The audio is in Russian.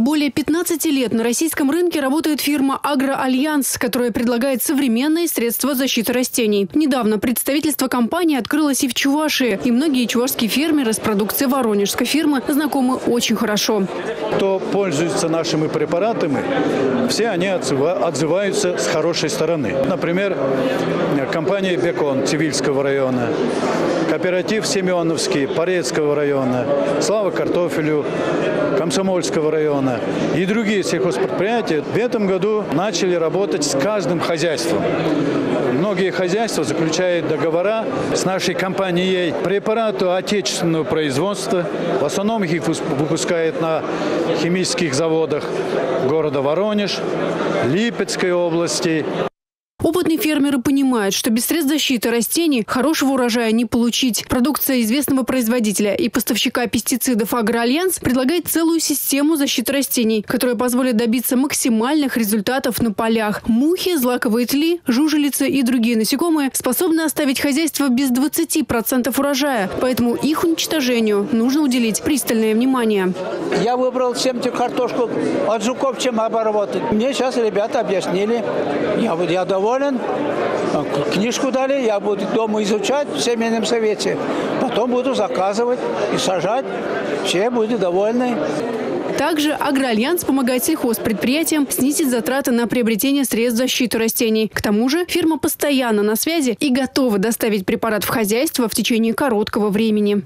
Более 15 лет на российском рынке работает фирма «Агроальянс», которая предлагает современные средства защиты растений. Недавно представительство компании открылось и в Чувашии, и многие чувашские фермеры с продукцией воронежской фирмы знакомы очень хорошо. Кто пользуется нашими препаратами, все они отзываются с хорошей стороны. Например, компания «Бекон» Цивильского района, кооператив «Семеновский» Порецкого района, «Слава картофелю» Комсомольского района и другие сельхозпредприятия в этом году начали работать с каждым хозяйством. Многие хозяйства заключают договора с нашей компанией препарату отечественного производства. В основном их выпускают на химических заводах города Воронеж, Липецкой области. Опытные фермеры понимают, что без средств защиты растений хорошего урожая не получить. Продукция известного производителя и поставщика пестицидов «Агроальянс» предлагает целую систему защиты растений, которая позволит добиться максимальных результатов на полях. Мухи, злаковые тли, жужелицы и другие насекомые способны оставить хозяйство без 20% урожая, поэтому их уничтожению нужно уделить пристальное внимание. Я выбрал семтик картошку от жуков, чем обработать. Мне сейчас ребята объяснили, я, я доволен доволен. Книжку дали, я буду дома изучать в семейном совете. Потом буду заказывать и сажать. Все будут довольны. Также Агроальянс помогает сельхозпредприятиям снизить затраты на приобретение средств защиты растений. К тому же фирма постоянно на связи и готова доставить препарат в хозяйство в течение короткого времени.